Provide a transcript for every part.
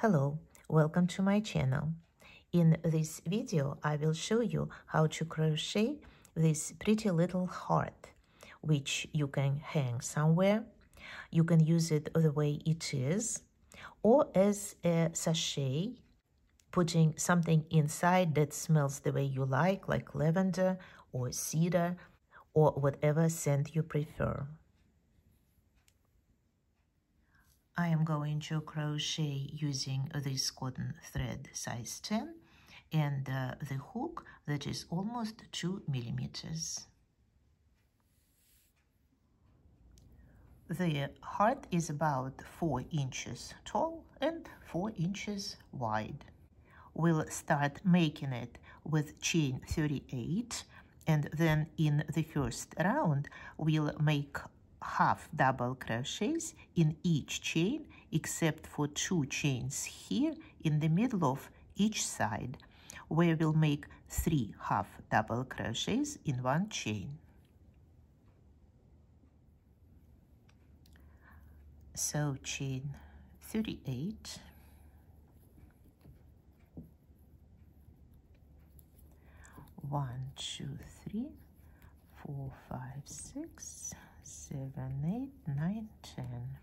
Hello, welcome to my channel. In this video, I will show you how to crochet this pretty little heart, which you can hang somewhere. You can use it the way it is, or as a sachet, putting something inside that smells the way you like, like lavender or cedar, or whatever scent you prefer. I am going to crochet using this cotton thread size 10 and uh, the hook that is almost 2 millimeters. The heart is about 4 inches tall and 4 inches wide. We'll start making it with chain 38 and then in the first round we'll make half double crochets in each chain except for two chains here in the middle of each side where we'll make three half double crochets in one chain. So chain 38 one two three four five six seven, eight, nine, ten,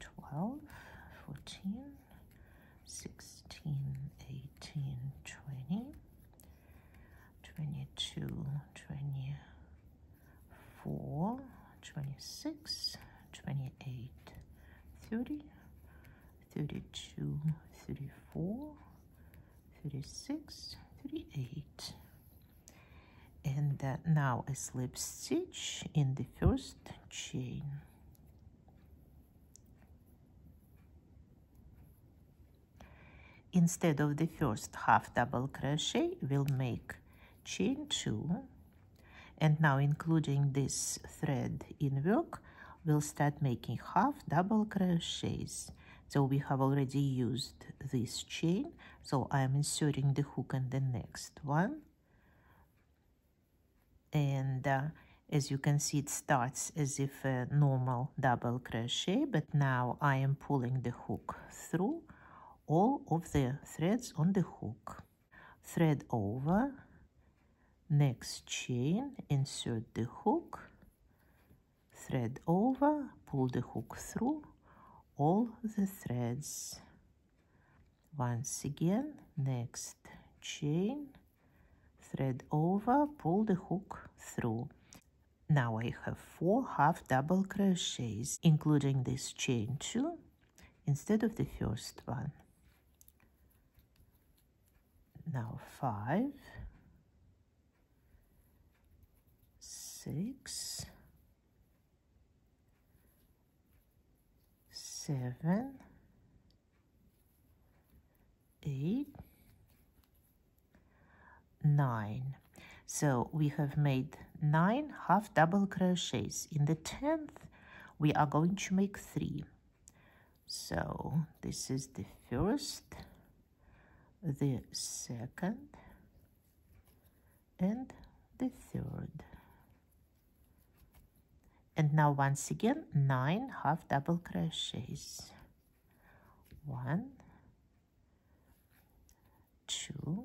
twelve, fourteen, sixteen, eighteen, twenty, twenty-two, twenty-four, twenty-six, twenty-eight, thirty, thirty-two, thirty-four, thirty-six, thirty-eight and uh, now a slip stitch in the first chain. Instead of the first half double crochet we'll make chain two. And now including this thread in work we'll start making half double crochets. So we have already used this chain. So i'm inserting the hook in the next one and uh, as you can see it starts as if a normal double crochet but now I am pulling the hook through all of the threads on the hook. Thread over next chain insert the hook thread over pull the hook through all the threads. Once again next chain thread over, pull the hook through. Now I have four half double crochets, including this chain two, instead of the first one. Now five, six, seven, eight, 9 so we have made 9 half double crochets. In the 10th we are going to make 3 so this is the first the second and the third. And now once again 9 half double crochets. One two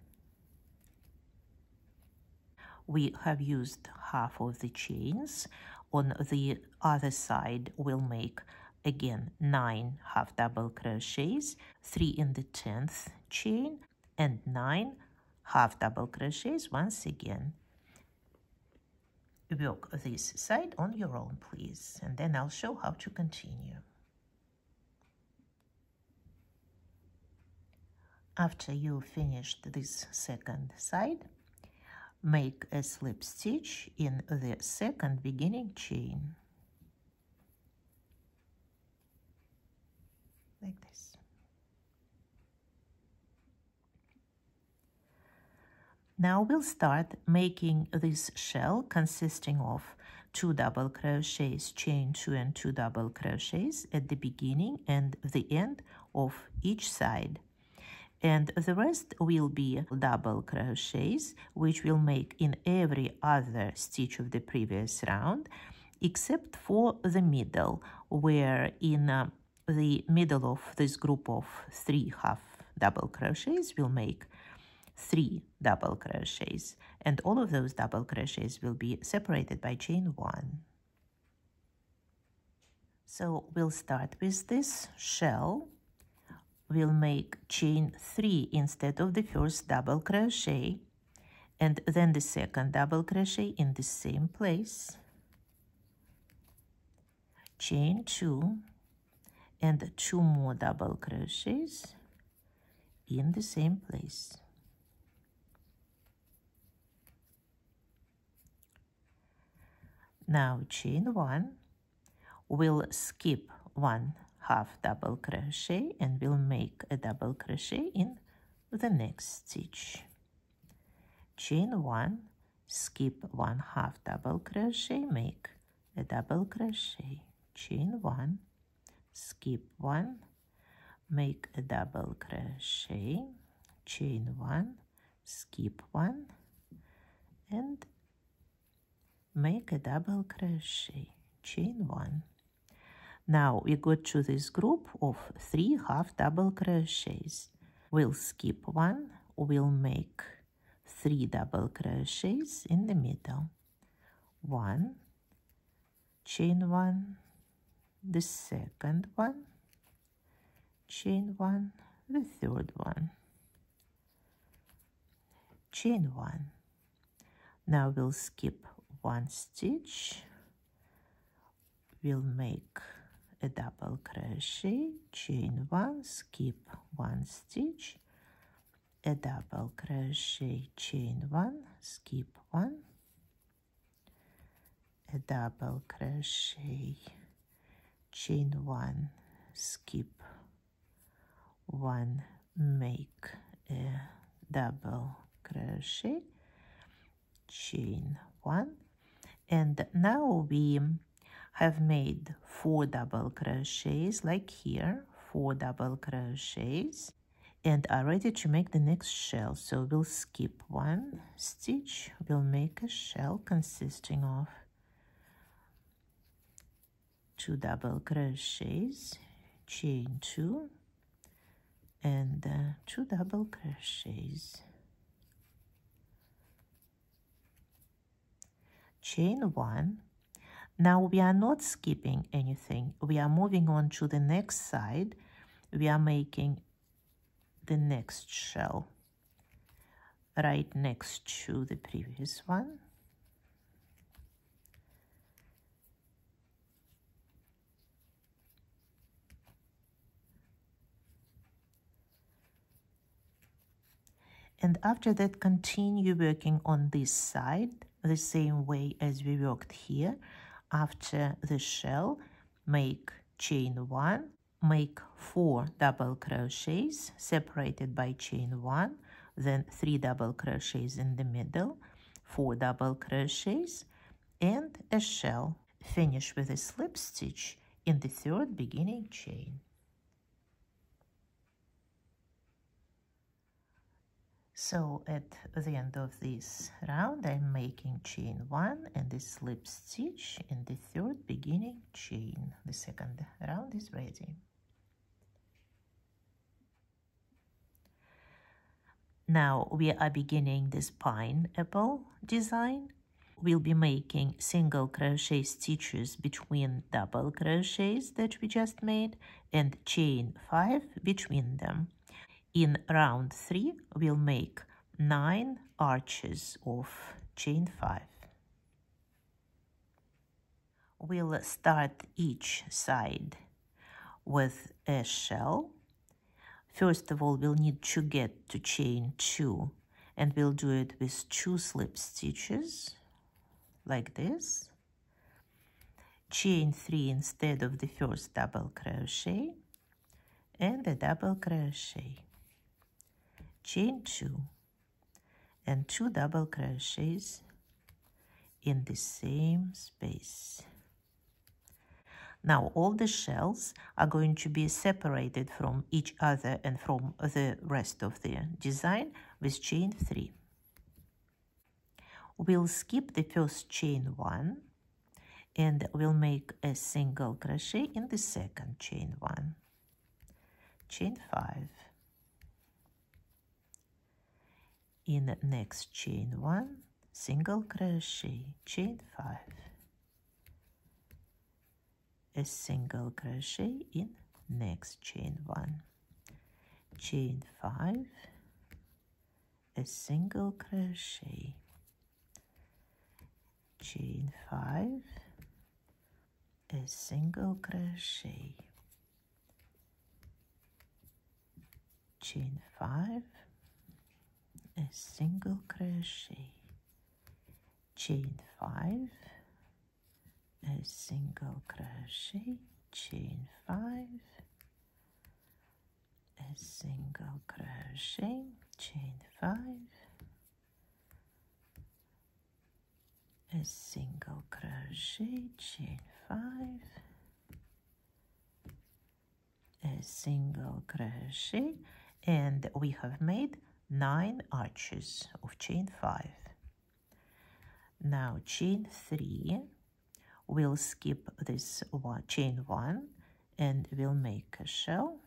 we have used half of the chains. On the other side, we'll make again nine half double crochets, three in the 10th chain, and nine half double crochets once again. Work this side on your own, please, and then I'll show how to continue. After you finished this second side, make a slip stitch in the second beginning chain like this. Now we'll start making this shell consisting of two double crochets, chain two and two double crochets at the beginning and the end of each side. And the rest will be double crochets, which we'll make in every other stitch of the previous round, except for the middle, where in uh, the middle of this group of three half double crochets, we'll make three double crochets and all of those double crochets will be separated by chain one. So we'll start with this shell. We'll make chain three instead of the first double crochet and then the second double crochet in the same place. Chain two and two more double crochets in the same place. Now chain one, we'll skip one half double crochet and we'll make a double crochet in the next stitch. Chain one, skip one half double crochet, make a double crochet. Chain one, skip one, make a double crochet, chain one, skip one, and make a double crochet chain one now we go to this group of three half double crochets. We'll skip one. We'll make three double crochets in the middle. One chain one the second one chain one the third one. Chain one. Now we'll skip one stitch. We'll make a double crochet chain one skip one stitch. A double crochet chain one skip one. A double crochet chain one skip one. Make a double crochet chain one. And now we have made four double crochets like here four double crochets and are ready to make the next shell. So we'll skip one stitch. We'll make a shell consisting of two double crochets chain two and uh, two double crochets. Chain one now we are not skipping anything. We are moving on to the next side. We are making the next shell right next to the previous one. And after that continue working on this side the same way as we worked here after the shell make chain one make four double crochets separated by chain one then three double crochets in the middle four double crochets and a shell. Finish with a slip stitch in the third beginning chain So at the end of this round, I'm making chain one and the slip stitch in the third beginning chain. The second round is ready. Now we are beginning this pineapple design. We'll be making single crochet stitches between double crochets that we just made and chain five between them. In round 3, we'll make 9 arches of chain 5. We'll start each side with a shell. First of all, we'll need to get to chain 2 and we'll do it with two slip stitches like this. Chain 3 instead of the first double crochet and a double crochet chain two and two double crochets in the same space now all the shells are going to be separated from each other and from the rest of the design with chain 3. We'll skip the first chain 1 and we'll make a single crochet in the second chain 1. Chain 5. In next chain 1, single crochet, chain 5 a single crochet in next chain one. Chain five. A single crochet. Chain five. A single crochet. Chain five a single crochet. Chain five. A single crochet. Chain five. A single crochet. Chain five. A single crochet. Chain five. A single crochet. And we have made nine arches of chain five. Now chain three we'll skip this one, chain one and we'll make a shell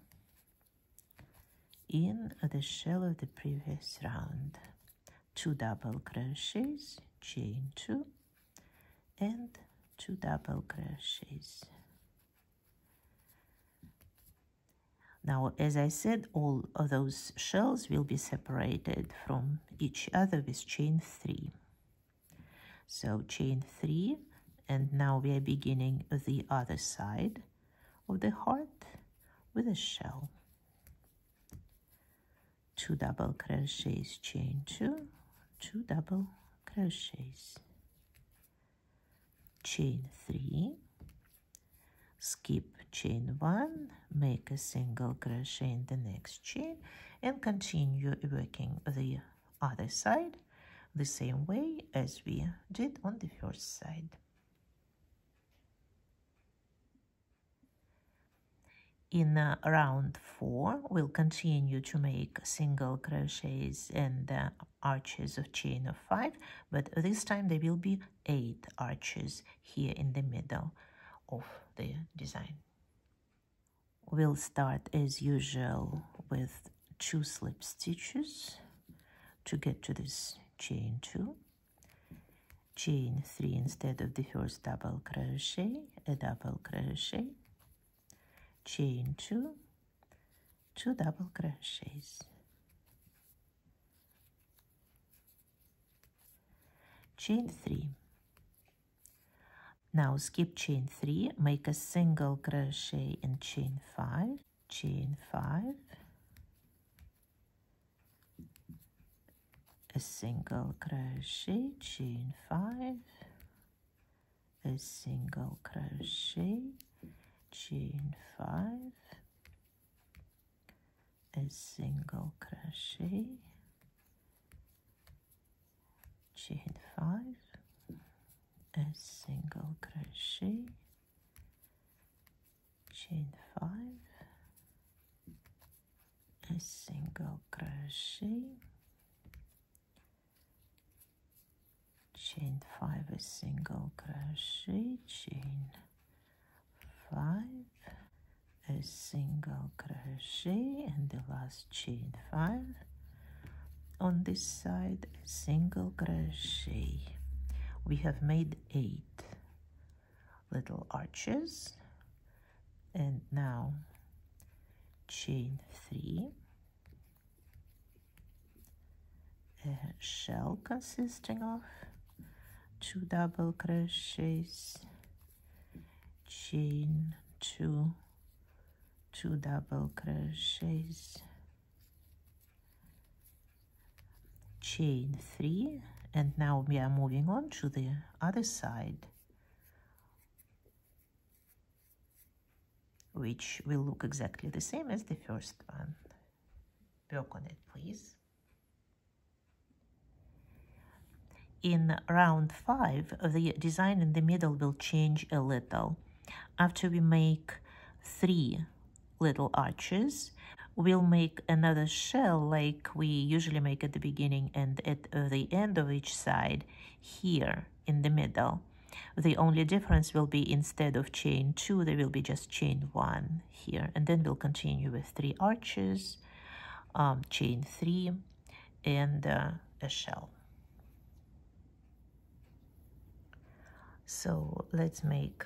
in the shell of the previous round. Two double crochets chain two and two double crochets now as I said all of those shells will be separated from each other with chain three. So chain three and now we are beginning the other side of the heart with a shell. Two double crochets chain two two double crochets. Chain three skip chain one make a single crochet in the next chain and continue working the other side the same way as we did on the first side. In uh, round four we'll continue to make single crochets and uh, arches of chain of five but this time there will be eight arches here in the middle of the design we'll start as usual with two slip stitches to get to this chain two. Chain three instead of the first double crochet a double crochet. Chain two two double crochets. Chain three now skip chain three make a single crochet in chain five chain five. A single crochet chain five. A single crochet chain five. A single crochet chain five a single crochet chain five a single crochet chain five a single crochet chain five a single crochet and the last chain five. On this side a single crochet we have made eight little arches. And now chain three. A shell consisting of two double crochets. Chain two two double crochets. Chain three and now we are moving on to the other side which will look exactly the same as the first one. Work on it, please. In round 5, the design in the middle will change a little. After we make three little arches, we'll make another shell like we usually make at the beginning and at the end of each side here in the middle. The only difference will be instead of chain 2, there will be just chain 1 here. And then we'll continue with 3 arches, um, chain 3, and uh, a shell. So let's make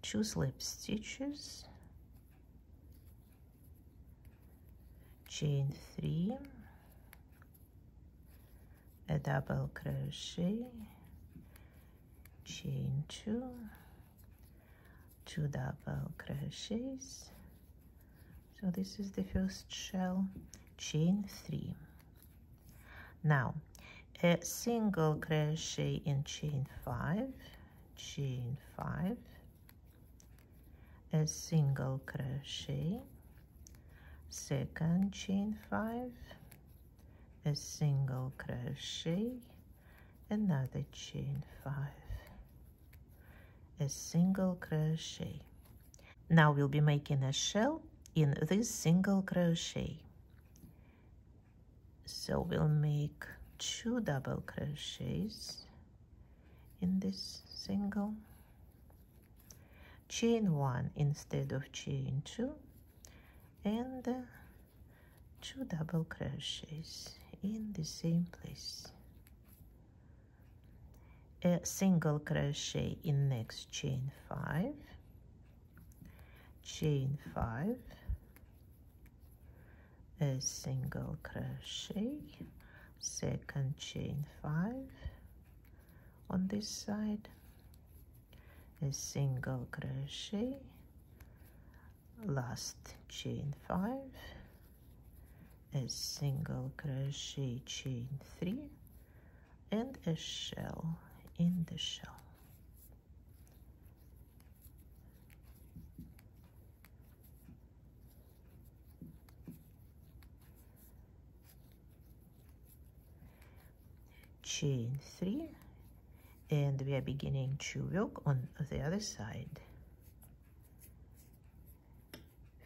two slip stitches, chain 3, a double crochet, chain two. Two double crochets. So this is the first shell. Chain three. Now a single crochet in chain five. Chain five. A single crochet second chain five a single crochet another chain five a single crochet. Now we'll be making a shell in this single crochet. So we'll make two double crochets in this single. Chain one instead of chain two and two double crochets in the same place. A single crochet in next chain 5 chain 5 a single crochet. Second chain 5 on this side. A single crochet last chain 5 a single crochet chain 3 and a shell in the shell. chain three and we are beginning to work on the other side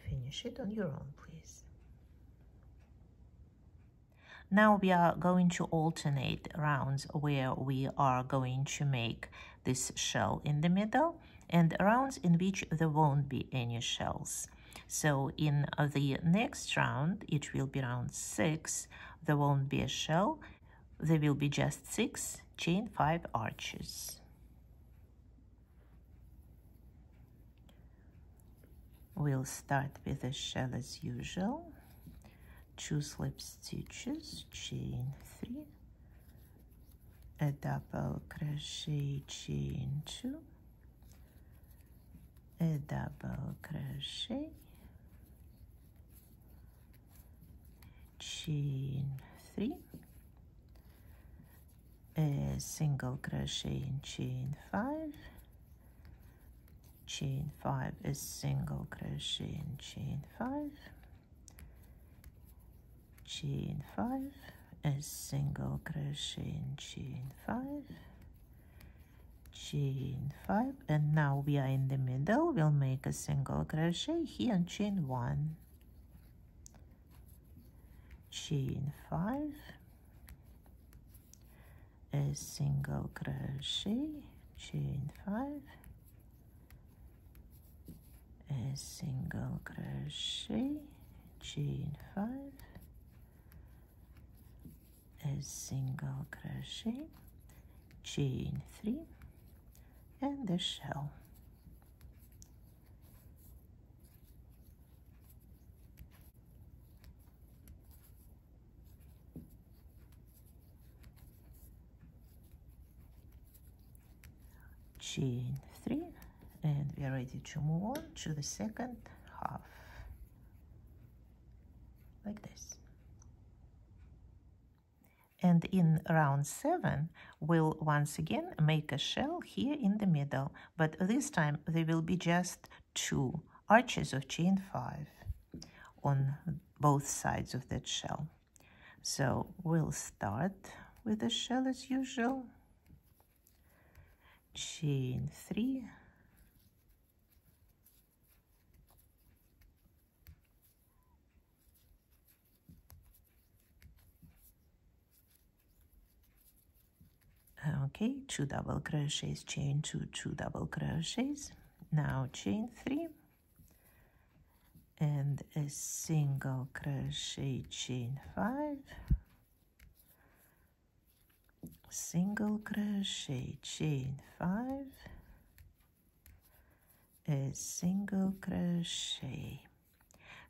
finish it on your own please now we are going to alternate rounds where we are going to make this shell in the middle and rounds in which there won't be any shells. So in the next round, it will be round 6, there won't be a shell, there will be just 6 chain 5 arches. We'll start with a shell as usual. Two slip stitches chain three. A double crochet chain two. A double crochet chain three. A single crochet in chain five chain five is single crochet in chain five. Chain 5 is single crochet in chain 5 chain 5 and now we are in the middle. We'll make a single crochet. Here in chain 1 chain 5 a single crochet. Chain 5 a single crochet chain 5 a single crochet chain three. And the shell. Chain three and we are ready to move on to the second half like this and in round 7 we'll once again make a shell here in the middle but this time there will be just two arches of chain 5 on both sides of that shell. So we'll start with the shell as usual. Chain 3 okay two double crochets chain two two double crochets. Now chain three. And a single crochet chain five. Single crochet chain five. A single crochet.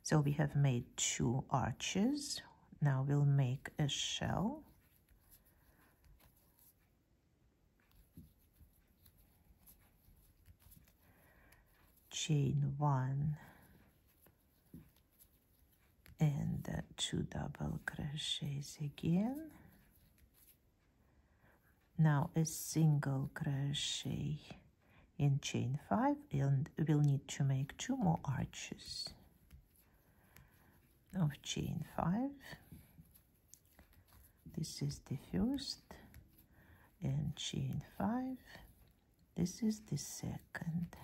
So we have made two arches. Now we'll make a shell chain one and two double crochets again. Now a single crochet in chain five and we'll need to make two more arches of chain five. This is the first and chain five. This is the second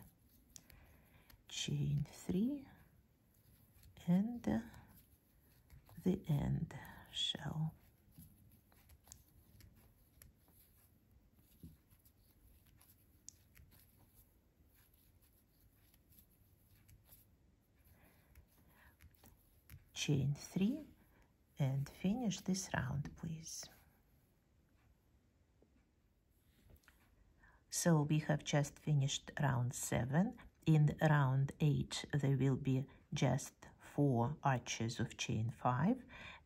chain three. And the end shell chain three. And finish this round please. So we have just finished round seven in round 8 there will be just four arches of chain 5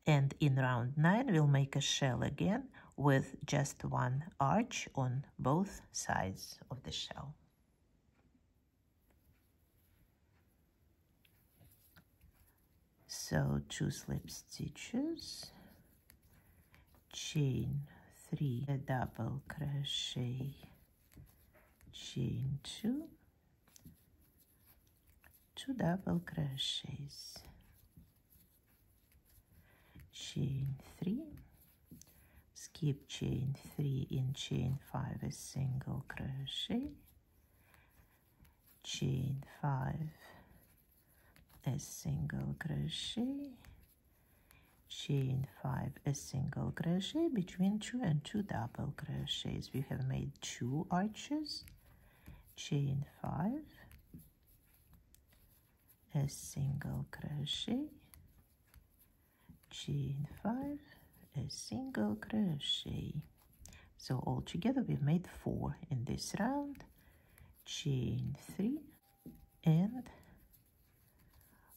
and in round 9 we'll make a shell again with just one arch on both sides of the shell. So two slip stitches, chain 3, a double crochet, chain 2, two double crochets chain three. Skip chain three in chain five a single crochet. Chain five a single crochet. Chain five a single crochet between two and two double crochets. We have made two arches. Chain five a single crochet. Chain five. A single crochet. So altogether we've made four in this round. Chain three. And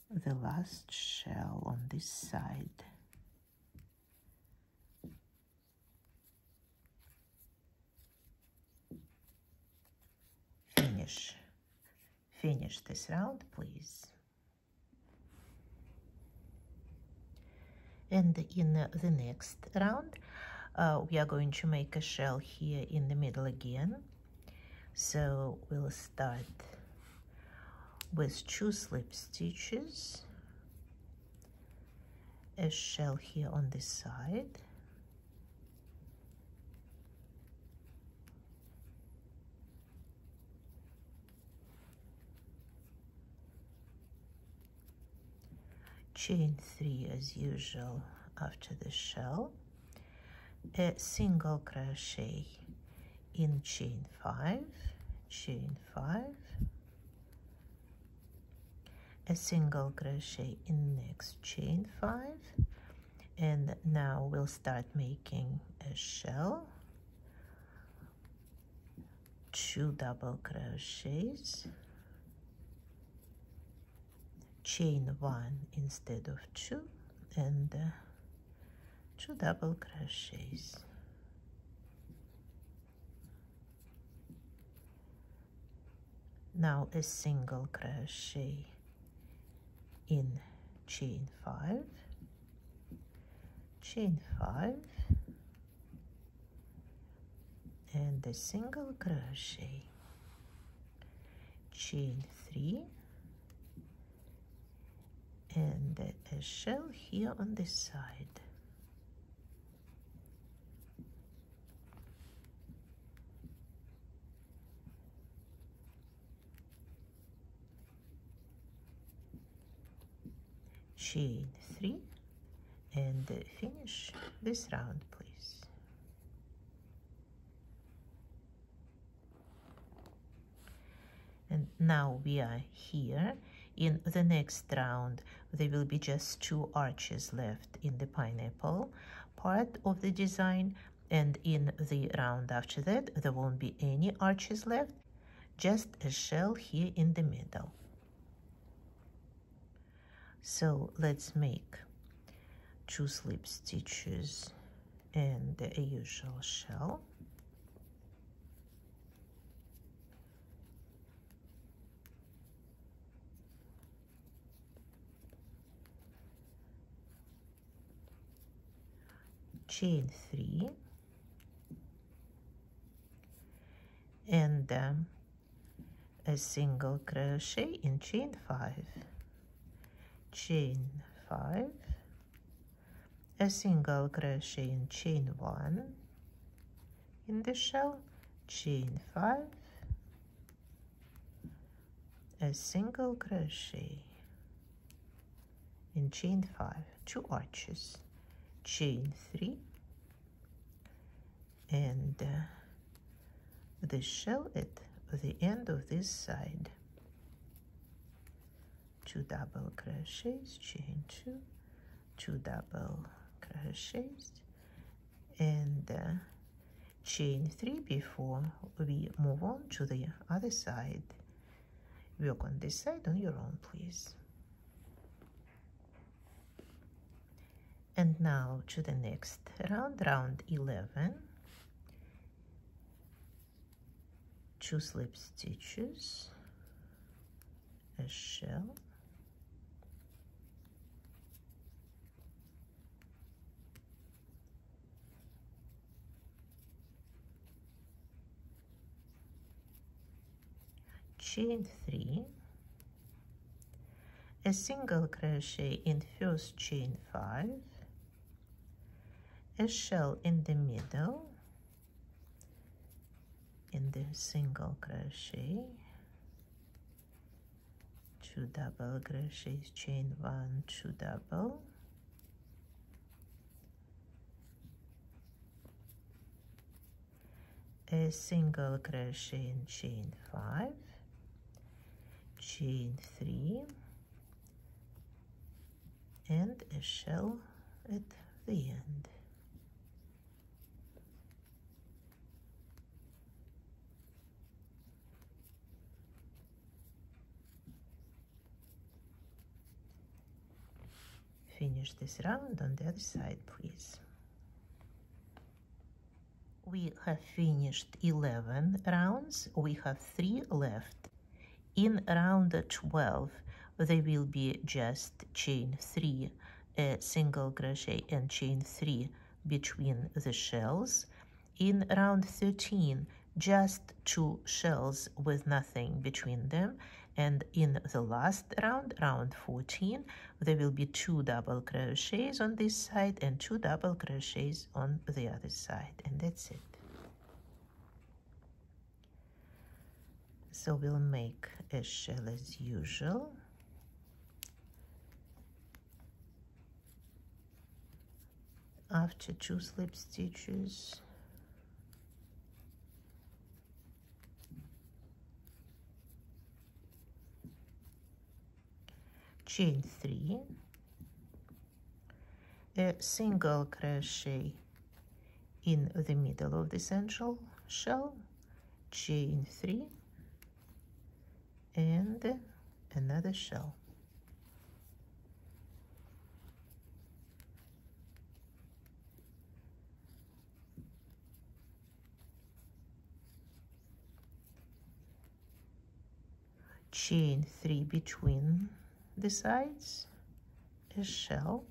the last shell on this side. Finish. Finish this round please and in the next round. Uh, we are going to make a shell here in the middle again. So we'll start with two slip stitches. A shell here on this side chain three as usual after the shell. A single crochet in chain five chain five. A single crochet in next chain five. And now we'll start making a shell. Two double crochets chain one instead of two and uh, two double crochets. Now a single crochet in chain five. Chain five. And a single crochet. Chain three and a shell here on this side. Chain three and finish this round please. And now we are here in the next round there will be just two arches left in the pineapple part of the design. And in the round after that there won't be any arches left just a shell here in the middle. So let's make two slip stitches and a usual shell chain three. And um, a single crochet in chain five. Chain 5 a single crochet in chain 1 in the shell chain 5 a single crochet in chain 5 two arches chain 3 and uh, the shell at the end of this side. Two double crochets chain two. Two double crochets. And uh, chain three before we move on to the other side. Work on this side on your own please and now to the next round round 11 two slip stitches a shell. Chain 3 a single crochet in first chain 5 a shell in the middle in the single crochet two double crochets chain 1 two double. A single crochet in chain 5 chain three and a shell at the end finish this round on the other side please. We have finished 11 rounds. We have three left. In round 12 there will be just chain 3 a single crochet and chain 3 between the shells. In round 13 just two shells with nothing between them and in the last round round 14 there will be two double crochets on this side and two double crochets on the other side. And that's it. So we'll make a shell as usual. After two slip stitches chain three a single crochet in the middle of the central shell chain three and another shell. Chain three between the sides a shell.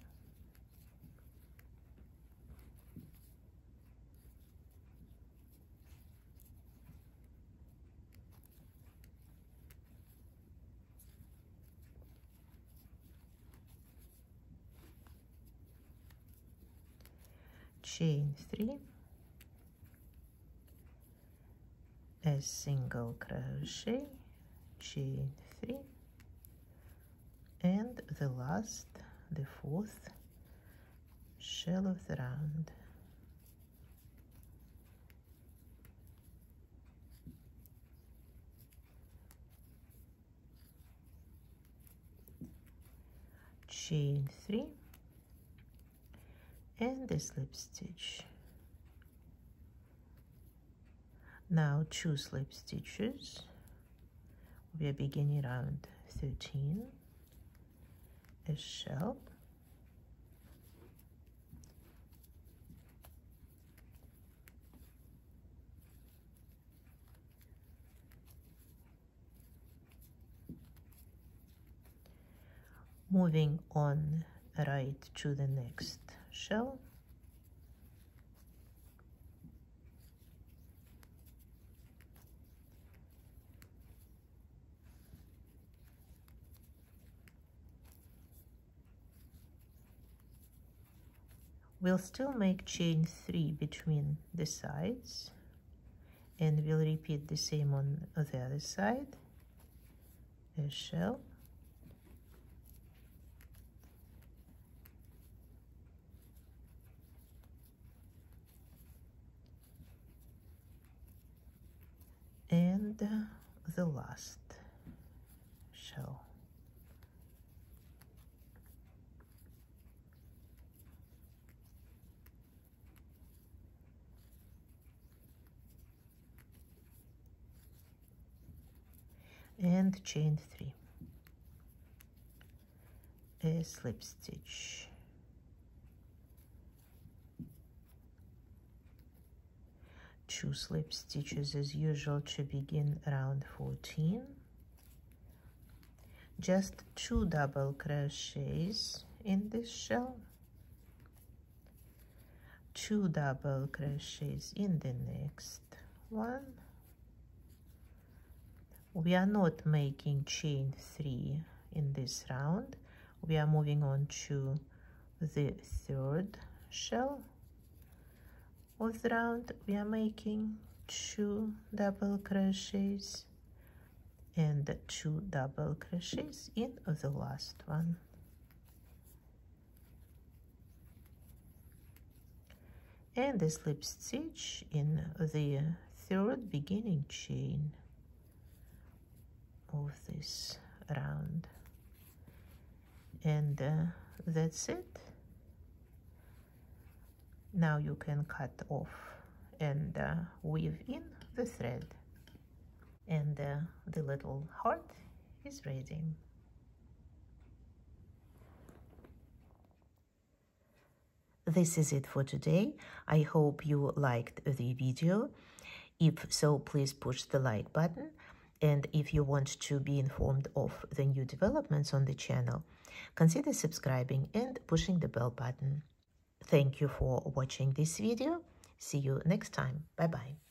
Chain three. A single crochet. Chain three and the last the fourth shell of the round. Chain three and the slip stitch. Now two slip stitches. We are beginning around 13 shell. Moving on right to the next shell we'll still make chain three between the sides and we'll repeat the same on the other side a shell and the last shell. And chain three. A slip stitch. Two slip stitches as usual to begin round 14 just two double crochets in this shell. Two double crochets in the next one we are not making chain three in this round. We are moving on to the third shell of the round. We are making two double crochets and two double crochets in the last one. And the slip stitch in the third beginning chain of this round and uh, that's it. Now you can cut off and uh, weave in the thread. And uh, the little heart is ready. This is it for today. I hope you liked the video. If so please push the like button and if you want to be informed of the new developments on the channel consider subscribing and pushing the bell button Thank you for watching this video. See you next time. Bye-bye.